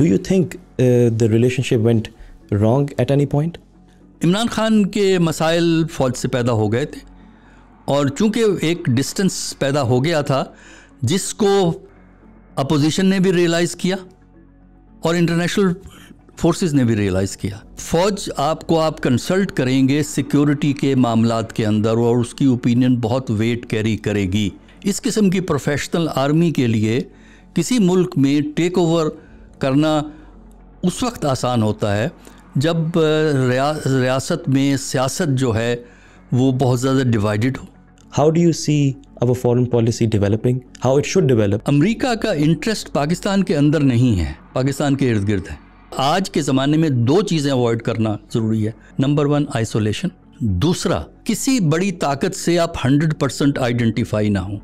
Do you think uh, the relationship went wrong at any point? Imran Khan के मसाइल फ़ौज से पैदा हो गए थे और चूँकि एक डिस्टेंस पैदा हो गया था जिसको अपोजिशन ने भी रियलाइज़ किया और इंटरनेशनल फोर्सेस ने भी रियलाइज़ किया फ़ौज आपको आप कंसल्ट करेंगे सिक्योरिटी के मामला के अंदर और उसकी ओपिनियन बहुत वेट कैरी करेगी इस किस्म की प्रोफेशनल आर्मी के लिए किसी मुल्क में टेक ओवर करना उस वक्त आसान होता है जब रिया, रियासत में सियासत जो है वो बहुत ज़्यादा डिवाइडेड हो। How do you see our foreign policy developing? How it should develop? America का इंटरेस्ट पाकिस्तान के अंदर नहीं है पाकिस्तान के इर्द गिर्द है। आज के ज़माने में दो चीज़ें अवॉइड करना ज़रूरी है। नंबर वन आइसोलेशन दूसरा किसी बड़ी ताकत से आप 100 परसेंट आइडेंटिफाई ना हो।